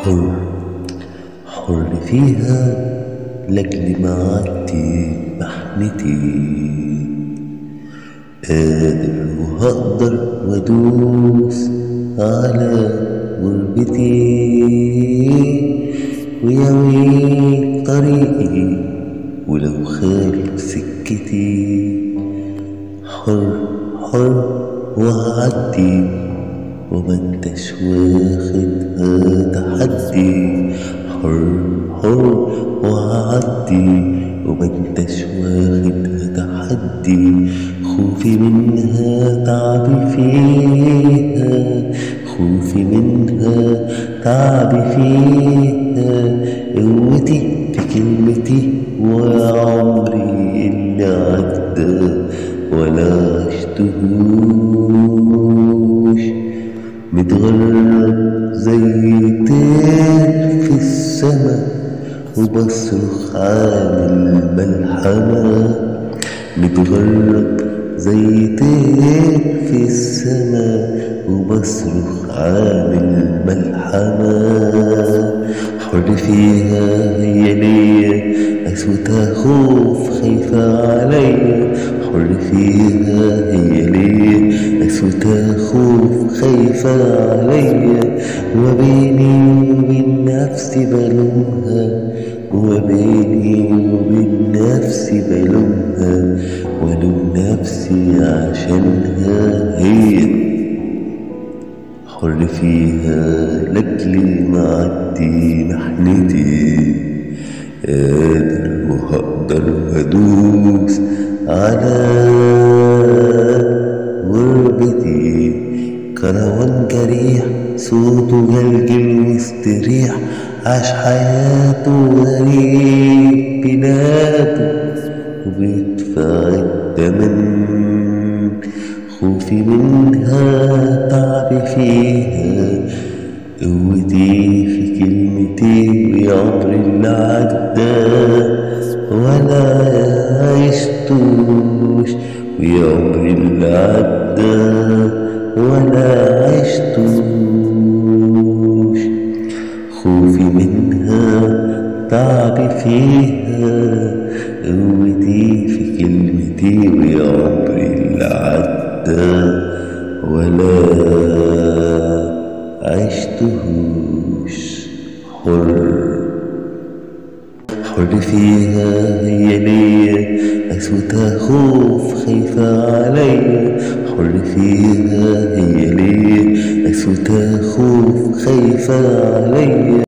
حر فيها لأجل معدي محنتي. قادر وهقدر وادوس على غربتي. ويوي طريقي ولو خالف سكتي. حر حر وهعدي وما انتش واخدها تحدي خوفي منها تعبي فيها خوفي منها تعبي فيها. قوتي في كلمتي وعمري اللي عدى ولا عشتهوش متغرب زي طير في السما وبصرخ عن الملحمة. متغرب زي طير في السما وبصرخ عن الملحمة. حر فيها هي ليا أسوتها خوف خايفة عليا. حر فيها هي ليا أسوتها خوف خايفة عليا. وبيني وبين نفسي بلومها وبيني وبين نفسي بلومها. ولوم نفسي عشانها هي. حر فيها لأجلي معدي محنتي. قادر وهقدر هدوس على غربتي. كروان جريح صوته جلجل مستريح. عاش حياته غريب بلاده وبيدفع التمن خوفي منها تعبي فيها قوتي في كلمتي وعمري اللي عدى ولا عشتوش وعمري اللي عدى ولا عشتوش خوفي منها تعبي فيها قوتي كلمتي وعمري اللي عدى ولا عشتهوش. حر. حر فيها هي ليا أسوتها خوف خايفة عليا. حر فيها هي ليا أسوتها خوف خايفة عليا.